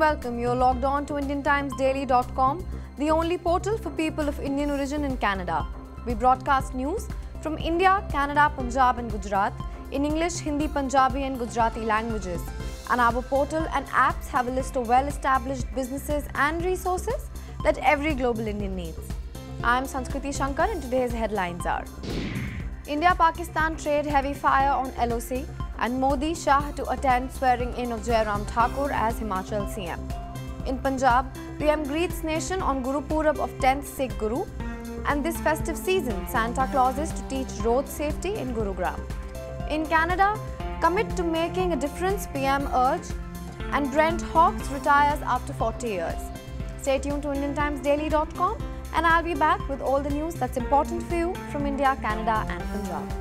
welcome. You're logged on to IndianTimesDaily.com, the only portal for people of Indian origin in Canada. We broadcast news from India, Canada, Punjab, and Gujarat in English, Hindi, Punjabi, and Gujarati languages. And our portal and apps have a list of well established businesses and resources that every global Indian needs. I'm Sanskriti Shankar, and today's headlines are India Pakistan trade heavy fire on LOC and Modi Shah to attend swearing in of Jairam Thakur as Himachal CM. In Punjab, PM greets nation on Guru Purab of 10th Sikh Guru. And this festive season, Santa Claus is to teach road safety in Gurugram. In Canada, commit to making a difference, PM urge. And Brent Hawkes retires after 40 years. Stay tuned to IndianTimesDaily.com and I'll be back with all the news that's important for you from India, Canada, and Punjab.